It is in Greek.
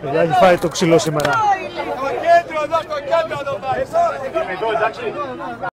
Παιδιά έχει φάει το ξύλο σήμερα. Το κέντρο εδώ, το κέντρο εδώ. Εδώ, εντάξει.